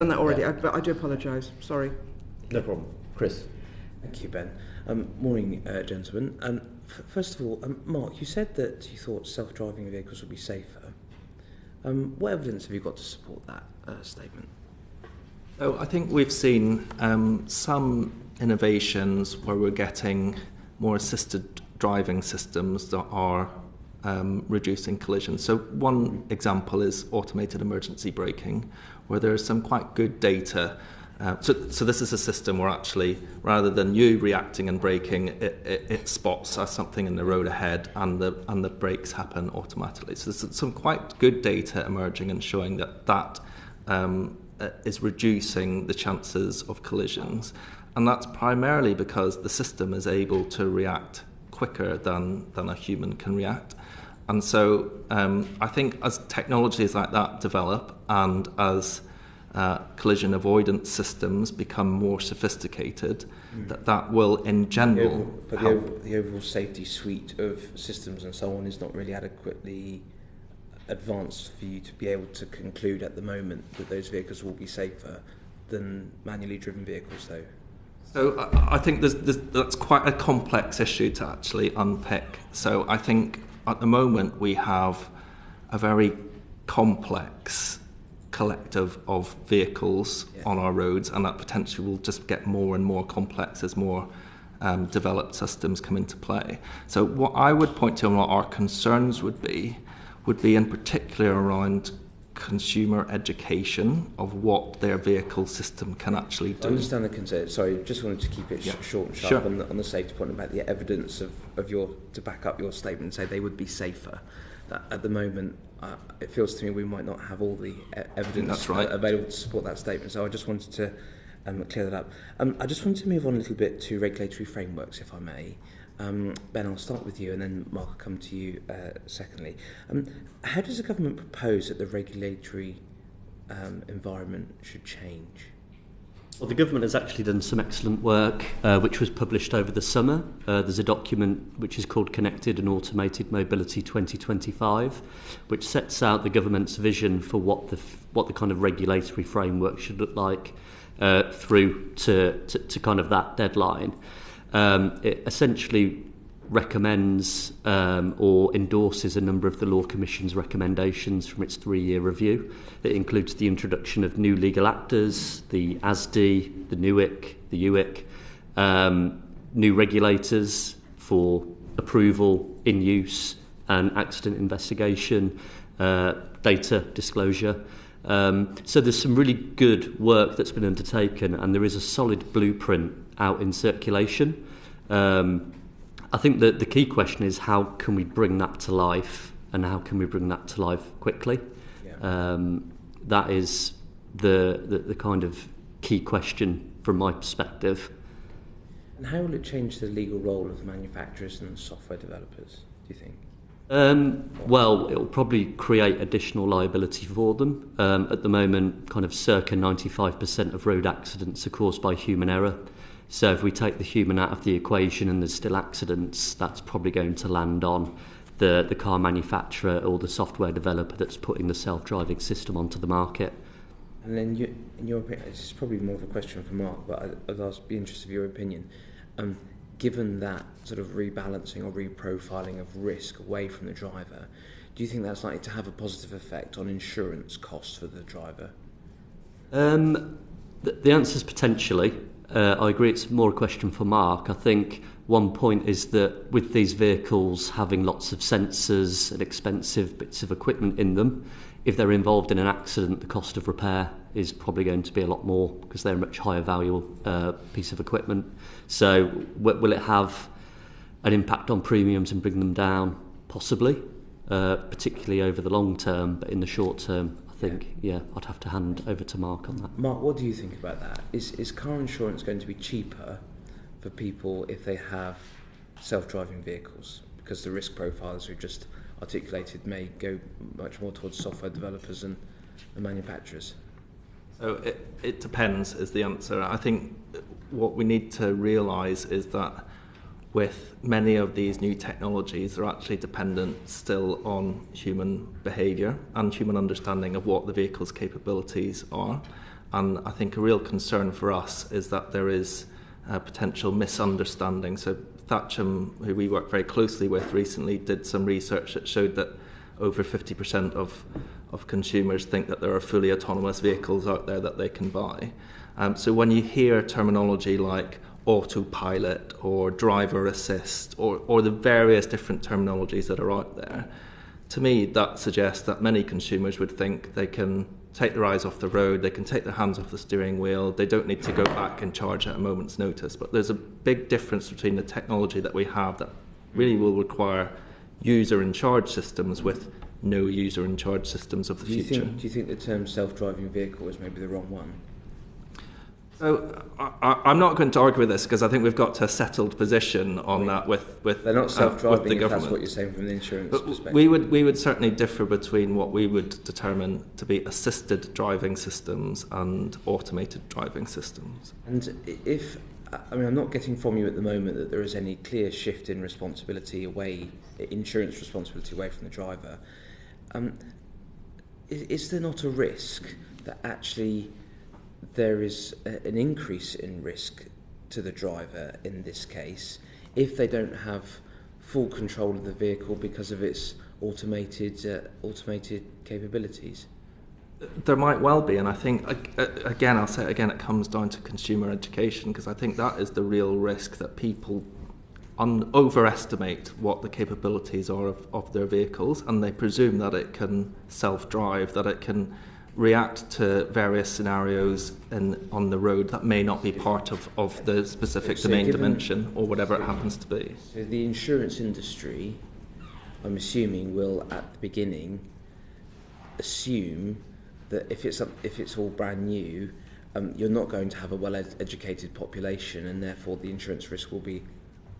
done that already, I, but I do apologise. Sorry. No problem. Chris. Thank you, Ben. Um, morning, uh, gentlemen. Um, f- first of all, um, Mark, you said that you thought self-driving vehicles would be safer. Um, what evidence have you got to support that uh, statement? So I think we've seen um, some innovations where we're getting more assisted driving systems that are um, reducing collisions. So one example is automated emergency braking, where there's some quite good data. Uh, so, so this is a system where actually, rather than you reacting and braking, it, it, it spots something in the road ahead, and the and the brakes happen automatically. So there's some quite good data emerging and showing that that um, is reducing the chances of collisions, and that's primarily because the system is able to react quicker than than a human can react. And so um, I think as technologies like that develop and as uh, collision avoidance systems become more sophisticated, mm. that that will in general. The overall, but the, over, the overall safety suite of systems and so on is not really adequately advanced for you to be able to conclude at the moment that those vehicles will be safer than manually driven vehicles, though. So I, I think there's, there's, that's quite a complex issue to actually unpick. So I think at the moment we have a very complex collective of vehicles yeah. on our roads, and that potentially will just get more and more complex as more um, developed systems come into play. So, what I would point to and what our concerns would be would be in particular around consumer education of what their vehicle system can actually do. I understand the concern. Sorry, just wanted to keep it yeah. short and sharp sure. on, the, on the safety point about the evidence of, of your to back up your statement and say they would be safer. That at the moment, uh, it feels to me we might not have all the e evidence That's right. available to support that statement. So I just wanted to um, clear that up. Um, I just wanted to move on a little bit to regulatory frameworks, if I may. Um, ben, I'll start with you, and then Mark, I'll come to you uh, secondly. Um, how does the government propose that the regulatory um, environment should change? Well, the government has actually done some excellent work, uh, which was published over the summer. Uh, there's a document which is called Connected and Automated Mobility 2025, which sets out the government's vision for what the what the kind of regulatory framework should look like uh, through to, to to kind of that deadline. um, it essentially recommends um, or endorses a number of the Law Commission's recommendations from its three-year review. It includes the introduction of new legal actors, the ASD, the NUIC, the UIC, um, new regulators for approval, in use and accident investigation, uh, data disclosure, Um, so there's some really good work that's been undertaken, and there is a solid blueprint out in circulation. Um, I think that the key question is how can we bring that to life, and how can we bring that to life quickly? Yeah. Um, that is the, the the kind of key question from my perspective. And how will it change the legal role of manufacturers and software developers? Do you think? Um, well, it will probably create additional liability for them. Um, at the moment, kind of circa 95% of road accidents are caused by human error. So if we take the human out of the equation and there's still accidents, that's probably going to land on the, the car manufacturer or the software developer that's putting the self-driving system onto the market. And then, you, in your opinion, this is probably more of a question for Mark, but I'd, I'd be interested in your opinion. Um, given that sort of rebalancing or reprofiling of risk away from the driver, do you think that's likely to have a positive effect on insurance costs for the driver? Um, the, the answer is potentially. Uh, I agree it's more a question for Mark. I think one point is that with these vehicles having lots of sensors and expensive bits of equipment in them, if they're involved in an accident, the cost of repair is probably going to be a lot more because they're a much higher value uh, piece of equipment. So, w- will it have an impact on premiums and bring them down? Possibly, uh, particularly over the long term, but in the short term, I think, yeah, I'd have to hand over to Mark on that. Mark, what do you think about that? Is, is car insurance going to be cheaper for people if they have self-driving vehicles? Because the risk profile, as we've just articulated, may go much more towards software developers and the manufacturers. So it, it depends is the answer. I think what we need to realize is that with many of these new technologies are actually dependent still on human behavior and human understanding of what the vehicle's capabilities are. And I think a real concern for us is that there is a potential misunderstanding. So Thatcham, who we work very closely with recently, did some research that showed that over 50% of of consumers think that there are fully autonomous vehicles out there that they can buy. Um, so when you hear terminology like autopilot or driver assist or, or the various different terminologies that are out there, to me that suggests that many consumers would think they can take their eyes off the road, they can take their hands off the steering wheel, they don't need to go back and charge at a moment's notice. But there's a big difference between the technology that we have that really will require user in charge systems with no user in charge systems of the do you future. Think, do you think the term self-driving vehicle is maybe the wrong one? So I, I'm not going to argue with this because I think we've got to a settled position on that with with They're not uh, self-driving the government. that's what you're saying from the insurance But perspective. we would we would certainly differ between what we would determine to be assisted driving systems and automated driving systems. And if, I mean, I'm not getting from you at the moment that there is any clear shift in responsibility away, insurance responsibility away from the driver. Um, is, is there not a risk that actually there is a, an increase in risk to the driver in this case if they don't have full control of the vehicle because of its automated uh, automated capabilities? There might well be, and I think again, I'll say it again, it comes down to consumer education because I think that is the real risk that people un- overestimate what the capabilities are of, of their vehicles, and they presume that it can self-drive, that it can react to various scenarios in, on the road that may not be part of, of the specific So domain given- dimension or whatever it happens to be. So the insurance industry, I'm assuming, will at the beginning assume that if it's if it's all brand new, um, you're not going to have a well-educated population, and therefore the insurance risk will be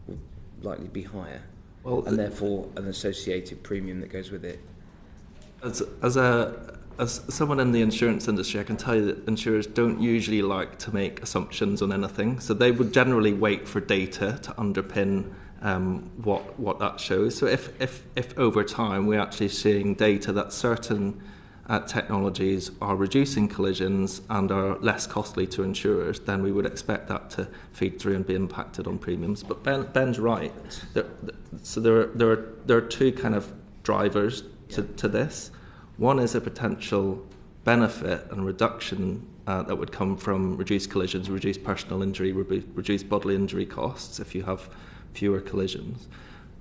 will likely be higher, Well, and therefore an associated premium that goes with it. As, as a as someone in the insurance industry, I can tell you that insurers don't usually like to make assumptions on anything. So they would generally wait for data to underpin um, what what that shows. So if if if over time we're actually seeing data that certain uh, technologies are reducing collisions and are less costly to insurers, then we would expect that to feed through and be impacted on premiums. But Ben, Ben's right. There, so there are, there are there are two kind of drivers to, to this. One is a potential benefit and reduction uh, that would come from reduced collisions, reduced personal injury, reduced bodily injury costs if you have fewer collisions.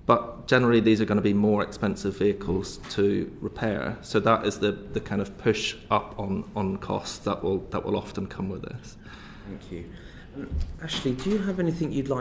But generally, these are going to be more expensive vehicles to repair. So that is the, the kind of push up on, on costs that will that will often come with this. Thank you. Ashley, do you have anything you'd like?